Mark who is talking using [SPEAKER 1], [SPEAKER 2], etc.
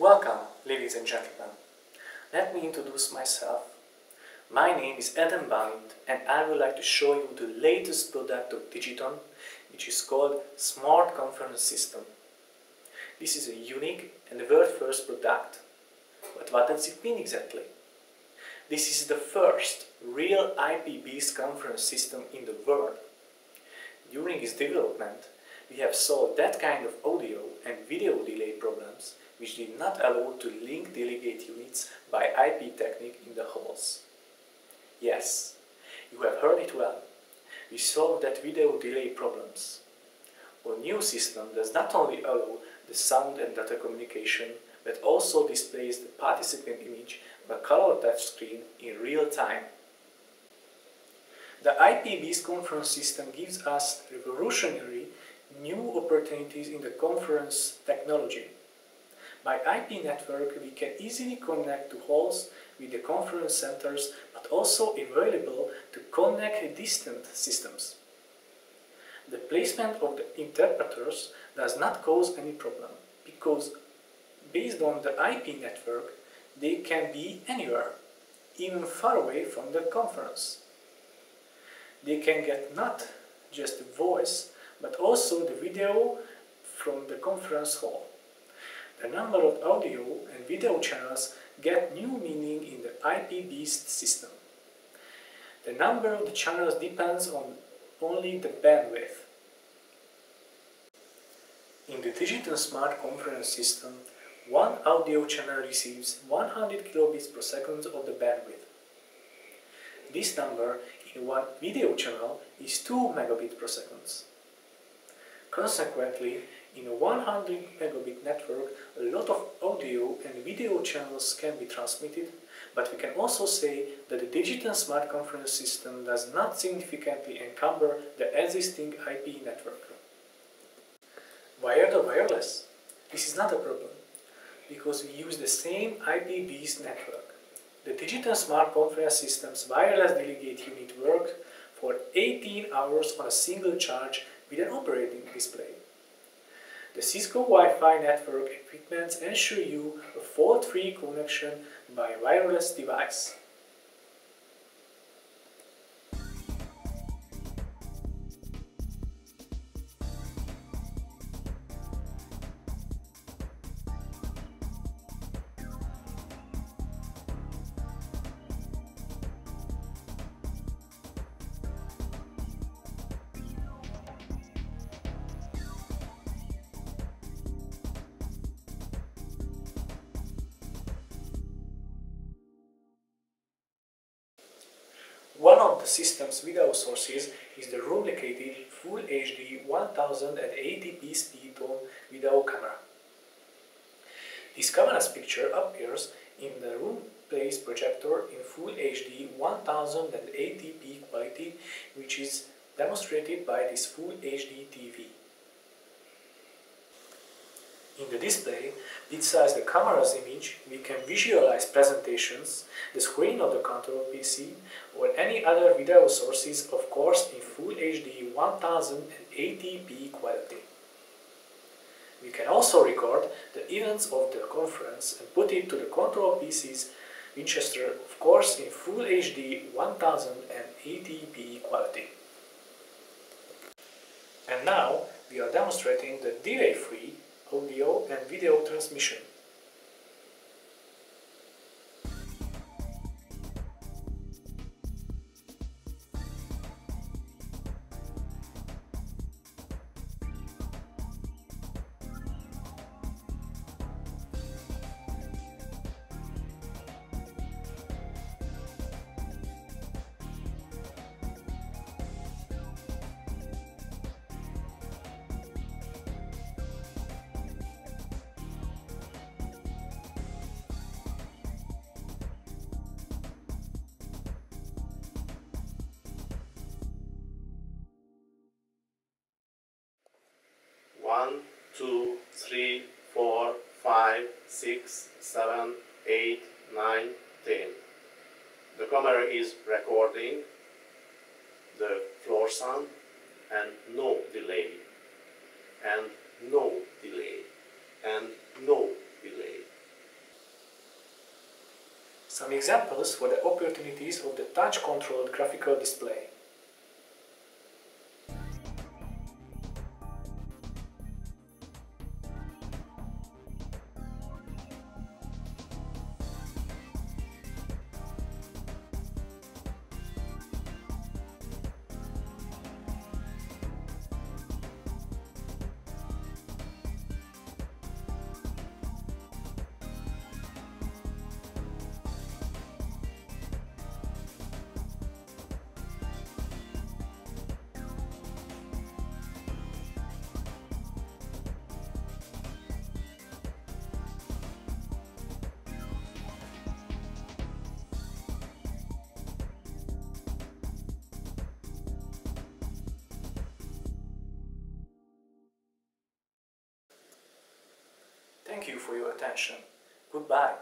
[SPEAKER 1] Welcome, ladies and gentlemen. Let me introduce myself. My name is Adam Balint and I would like to show you the latest product of Digiton, which is called Smart Conference System. This is a unique and world first product. But what does it mean exactly? This is the first real IP-based conference system in the world. During its development, we have solved that kind of audio and video delay problems which did not allow to link delegate units by IP technique in the halls. Yes, you have heard it well. We solved that video delay problems. Our new system does not only allow the sound and data communication, but also displays the participant image a color touchscreen in real time. The IP-based conference system gives us revolutionary new opportunities in the conference technology. By IP network, we can easily connect to halls with the conference centers, but also available to connect distant systems. The placement of the interpreters does not cause any problem, because based on the IP network, they can be anywhere, even far away from the conference. They can get not just the voice, but also the video from the conference hall. The number of audio and video channels get new meaning in the IP-based system. The number of the channels depends on only the bandwidth. In the Digiton Smart Conference System, one audio channel receives 100 kilobits per second of the bandwidth. This number in one video channel is 2 megabits per second. Consequently, in a 100 megabit network, a lot of audio and video channels can be transmitted, but we can also say that the Digiton Smart Conference System does not significantly encumber the existing IP network. Wired or wireless? This is not a problem, because we use the same IP-based network. The Digiton Smart Conference System's wireless delegate unit worked for 18 hours on a single charge with an operating display. The Cisco Wi-Fi network equipment ensure you a fault-free connection by wireless device. One of the system's video sources is the room-located Full HD 1080p speed video camera. This camera's picture appears in the room place projector in Full HD 1080p quality which is demonstrated by this Full HD TV. In the display, besides the camera's image, we can visualize presentations, the screen of the control PC, or any other video sources, of course in Full HD 1080p quality. We can also record the events of the conference and put it to the control PC's Winchester, of course in Full HD 1080p quality. And now we are demonstrating the delay-free audio and video transmission.
[SPEAKER 2] Two, three, four, five, six, seven, eight, nine, ten. The camera is recording the floor sound and no delay, and no delay, and no delay,
[SPEAKER 1] Some examples for the opportunities of the touch-controlled graphical display. Thank you for your attention. Goodbye.